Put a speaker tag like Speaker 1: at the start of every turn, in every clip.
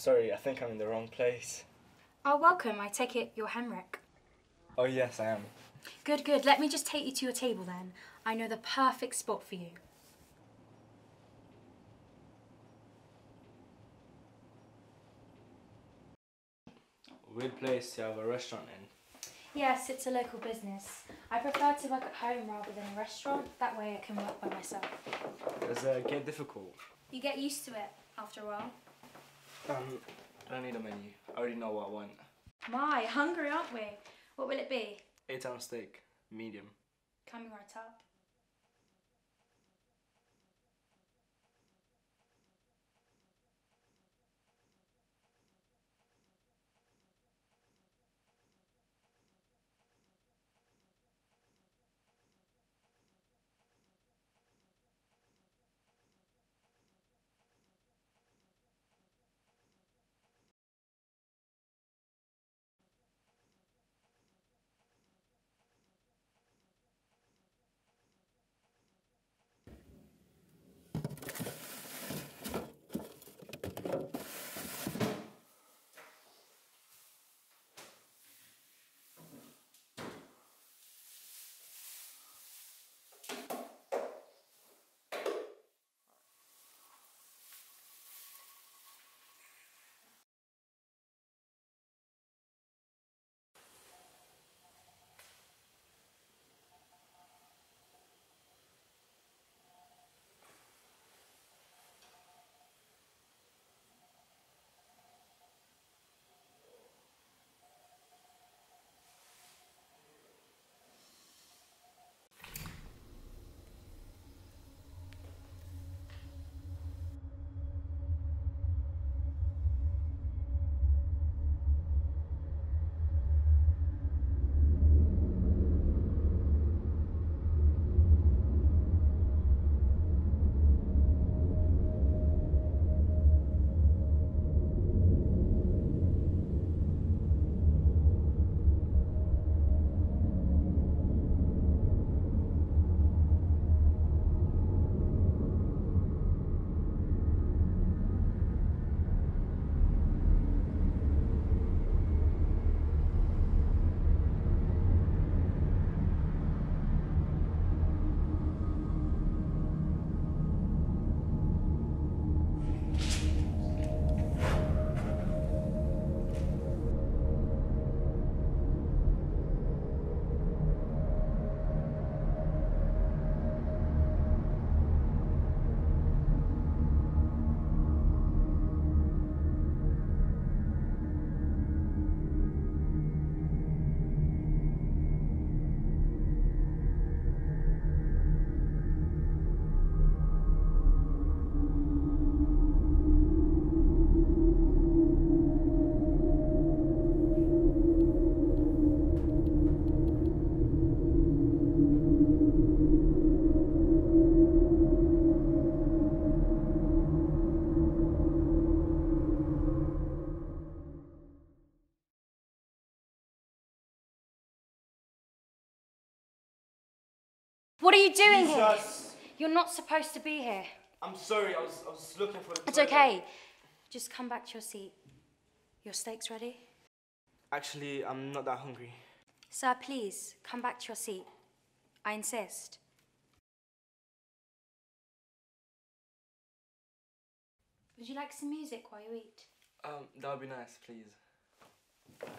Speaker 1: sorry, I think I'm in the wrong place.
Speaker 2: Oh, welcome. I take it you're Henrik.
Speaker 1: Oh, yes, I am.
Speaker 2: Good, good. Let me just take you to your table then. I know the perfect spot for you.
Speaker 1: Weird place to have a restaurant in.
Speaker 2: Yes, it's a local business. I prefer to work at home rather than a restaurant. That way I can work by myself.
Speaker 1: Does it get difficult?
Speaker 2: You get used to it after a while.
Speaker 1: Um, I don't need a menu. I already know what I want.
Speaker 2: My, hungry, aren't we? What will it be?
Speaker 1: Eight ounce steak, medium.
Speaker 2: Coming right up. What are you doing here? You're not supposed to be here.
Speaker 1: I'm sorry, I was, I was looking for the.
Speaker 2: It's okay. Just come back to your seat. Your steak's ready?
Speaker 1: Actually, I'm not that hungry.
Speaker 2: Sir, please, come back to your seat. I insist. Would you like some music while you eat?
Speaker 1: Um, that would be nice, please.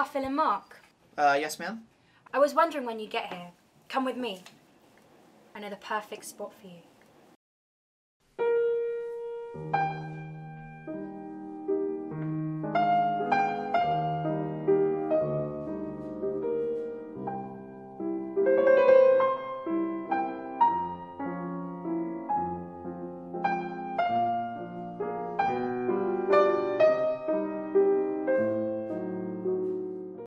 Speaker 2: Ah, Phil and Mark.
Speaker 3: Uh, yes, ma'am?
Speaker 2: I was wondering when you'd get here. Come with me. I know the perfect spot for you.